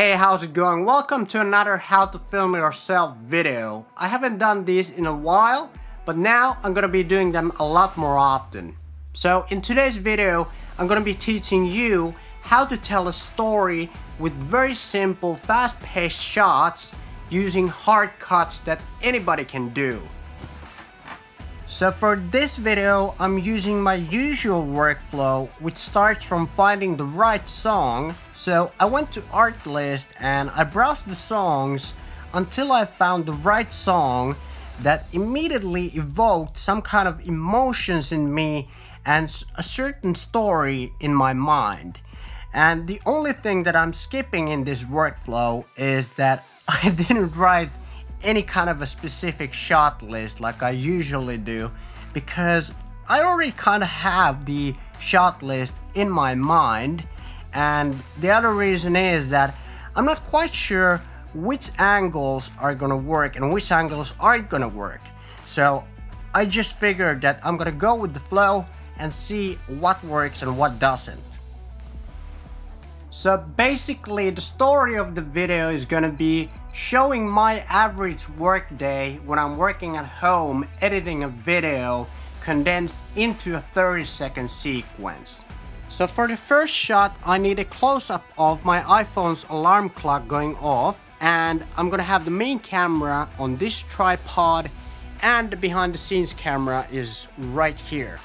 how's it going? Welcome to another how to film yourself video. I haven't done these in a while, but now I'm gonna be doing them a lot more often. So in today's video, I'm gonna be teaching you how to tell a story with very simple, fast-paced shots using hard cuts that anybody can do. So for this video, I'm using my usual workflow, which starts from finding the right song. So I went to Artlist and I browsed the songs until I found the right song that immediately evoked some kind of emotions in me and a certain story in my mind. And the only thing that I'm skipping in this workflow is that I didn't write any kind of a specific shot list like I usually do because I already kind of have the shot list in my mind. And the other reason is that I'm not quite sure which angles are gonna work and which angles aren't gonna work. So I just figured that I'm gonna go with the flow and see what works and what doesn't so basically the story of the video is gonna be showing my average workday when I'm working at home editing a video condensed into a 30 second sequence. So for the first shot I need a close-up of my iPhone's alarm clock going off and I'm gonna have the main camera on this tripod and the behind the scenes camera is right here.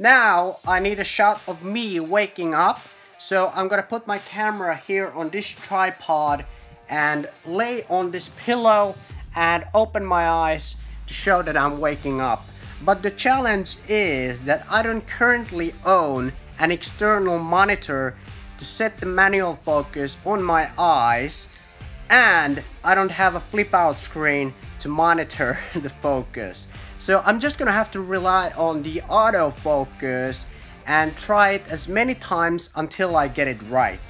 Now I need a shot of me waking up. So I'm gonna put my camera here on this tripod and lay on this pillow and open my eyes to show that I'm waking up. But the challenge is that I don't currently own an external monitor to set the manual focus on my eyes and I don't have a flip out screen to monitor the focus. So I'm just gonna have to rely on the autofocus and try it as many times until I get it right.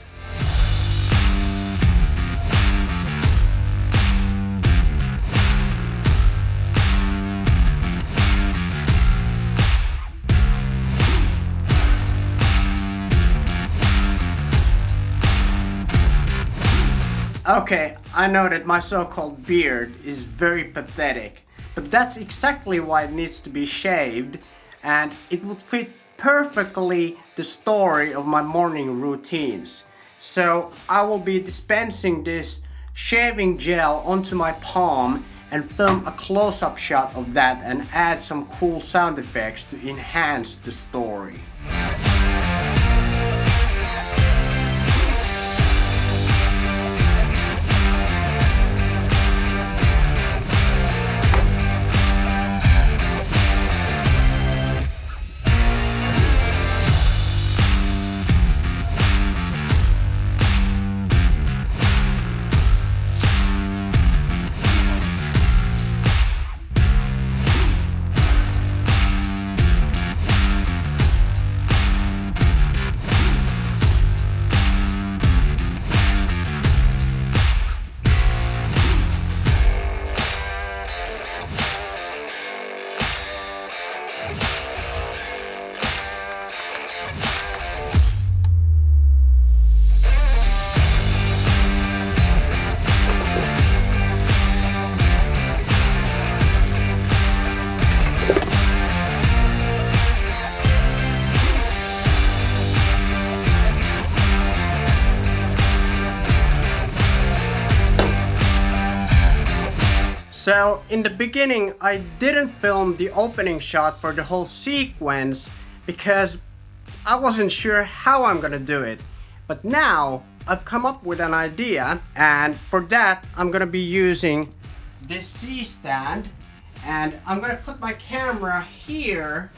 Okay, I know that my so-called beard is very pathetic, but that's exactly why it needs to be shaved and it would fit perfectly the story of my morning routines. So I will be dispensing this shaving gel onto my palm and film a close-up shot of that and add some cool sound effects to enhance the story. So in the beginning I didn't film the opening shot for the whole sequence because I wasn't sure how I'm gonna do it. But now I've come up with an idea and for that I'm gonna be using this C-stand and I'm gonna put my camera here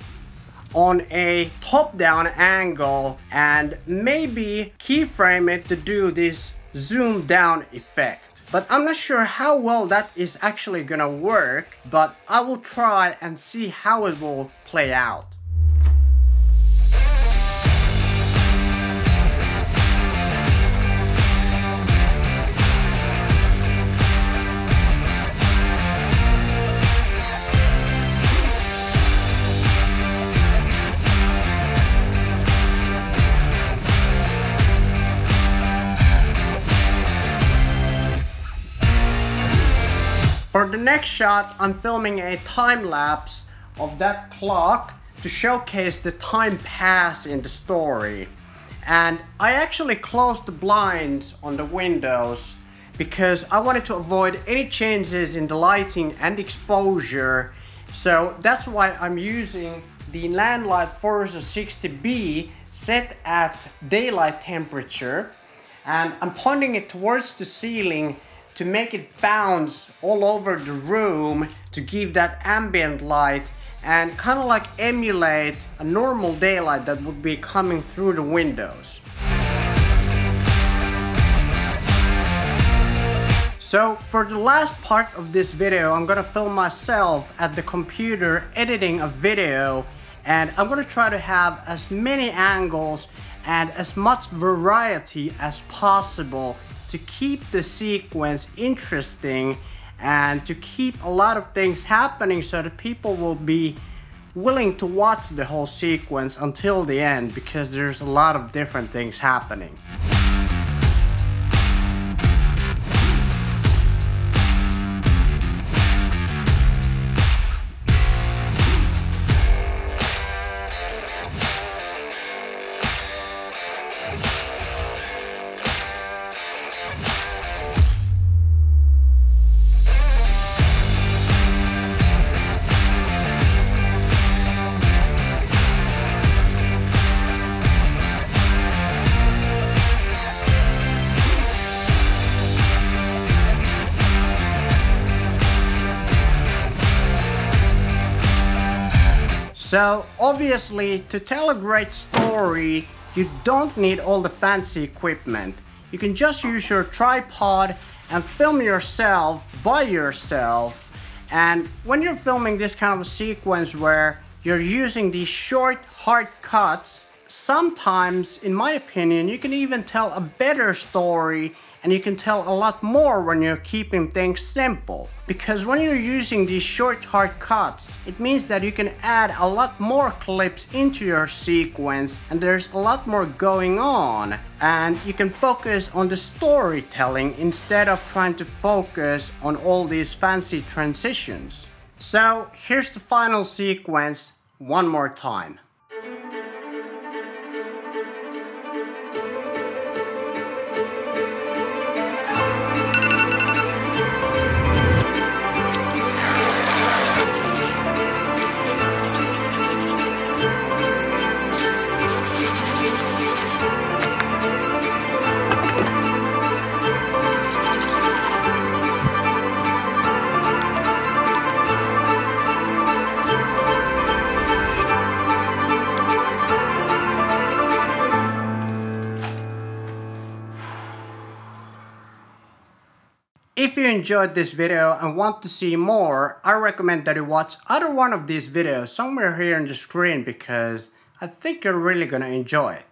on a top-down angle and maybe keyframe it to do this zoom down effect. But I'm not sure how well that is actually gonna work, but I will try and see how it will play out. Next shot, I'm filming a time lapse of that clock to showcase the time pass in the story. And I actually closed the blinds on the windows because I wanted to avoid any changes in the lighting and exposure. So that's why I'm using the Nanlite Forza 60B set at daylight temperature and I'm pointing it towards the ceiling to make it bounce all over the room to give that ambient light and kind of like emulate a normal daylight that would be coming through the windows. So for the last part of this video, I'm gonna film myself at the computer editing a video and I'm gonna try to have as many angles and as much variety as possible to keep the sequence interesting and to keep a lot of things happening so that people will be willing to watch the whole sequence until the end because there's a lot of different things happening. So obviously to tell a great story you don't need all the fancy equipment. You can just use your tripod and film yourself by yourself and when you're filming this kind of a sequence where you're using these short hard cuts sometimes, in my opinion, you can even tell a better story and you can tell a lot more when you're keeping things simple. Because when you're using these short hard cuts, it means that you can add a lot more clips into your sequence and there's a lot more going on. And you can focus on the storytelling instead of trying to focus on all these fancy transitions. So here's the final sequence one more time. If you enjoyed this video and want to see more, I recommend that you watch other one of these videos somewhere here on the screen because I think you're really gonna enjoy it.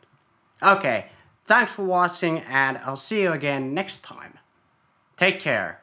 Okay, thanks for watching and I'll see you again next time. Take care.